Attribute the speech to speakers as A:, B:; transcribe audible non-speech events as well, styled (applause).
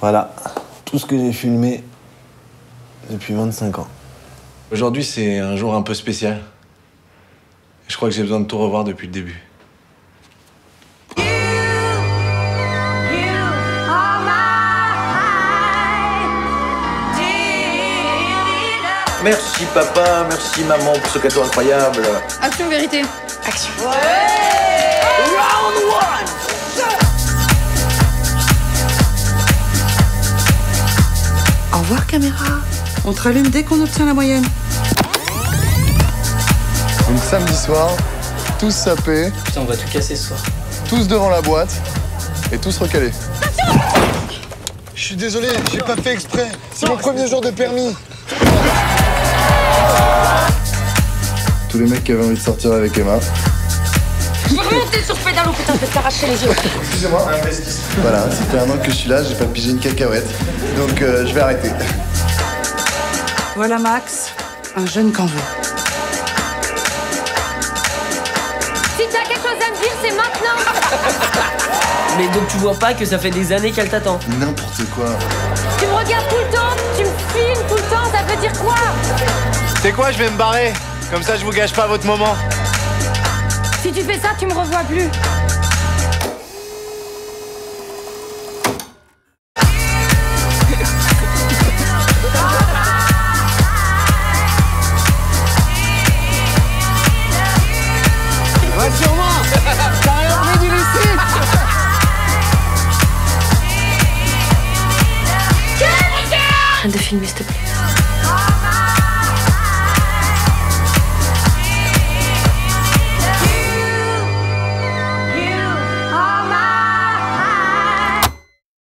A: Voilà, tout ce que j'ai filmé depuis 25 ans.
B: Aujourd'hui, c'est un jour un peu spécial. Je crois que j'ai besoin de tout revoir depuis le début.
C: Merci papa, merci maman pour ce cadeau incroyable.
D: Action vérité.
E: Action. Revoir caméra. On te rallume dès qu'on obtient la moyenne.
F: Donc samedi soir, tous sapés,
G: Putain, on va tout casser ce soir.
F: tous devant la boîte et tous recalés. Je suis désolé, j'ai pas fait exprès. C'est mon premier jour de permis. Tous les mecs qui avaient envie de sortir avec Emma.
D: Je veux remonter sur ce pédalo, putain, je vais t'arracher les yeux.
F: Excusez-moi, Voilà, ça fait un an que je suis là, j'ai pas pigé une cacahuète. Donc euh, je vais arrêter.
E: Voilà Max, un jeune qu'en veut.
D: Si t'as quelque chose à me dire, c'est maintenant. (laughs)
G: Mais donc tu vois pas que ça fait des années qu'elle t'attend
F: N'importe quoi.
D: Tu me regardes tout le temps, tu me filmes tout le temps, ça veut dire quoi?
B: C'est quoi, je vais me barrer? Comme ça, je vous gâche pas votre moment.
D: Si tu fais ça, tu me revois plus.
E: De filmer s'il te plaît.